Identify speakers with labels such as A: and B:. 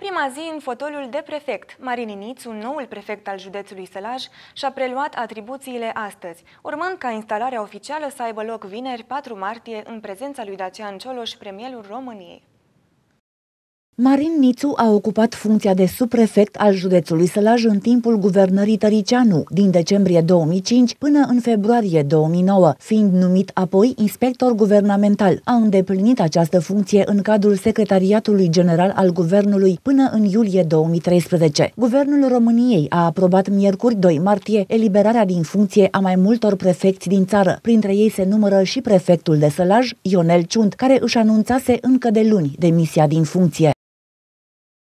A: Prima zi în fotoliul de prefect. Marin Inițu, noul prefect al județului Sălaj, și-a preluat atribuțiile astăzi, urmând ca instalarea oficială să aibă loc vineri 4 martie în prezența lui Dacian Cioloș, premierul României.
B: Marin Nițu a ocupat funcția de subprefect al județului Sălaj în timpul guvernării Tăricianu, din decembrie 2005 până în februarie 2009, fiind numit apoi inspector guvernamental. A îndeplinit această funcție în cadrul Secretariatului General al Guvernului până în iulie 2013. Guvernul României a aprobat miercuri 2 martie eliberarea din funcție a mai multor prefecți din țară. Printre ei se numără și prefectul de Sălaj, Ionel Ciunt, care își anunțase încă de luni demisia din funcție.